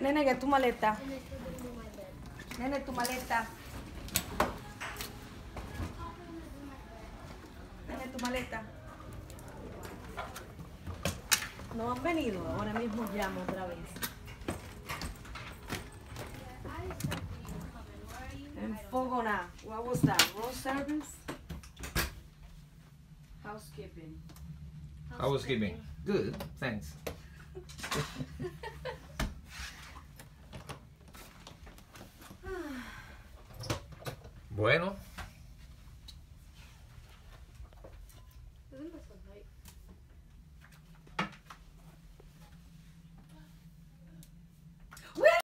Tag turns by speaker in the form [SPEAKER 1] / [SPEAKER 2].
[SPEAKER 1] Nene, que tu maleta. Nene, tu maleta. Nene, tu maleta. No han venido, ahora mismo llamo otra vez. Enfogona. What was that? Roll service? Housekeeping.
[SPEAKER 2] Housekeeping. Good, thanks. Bueno.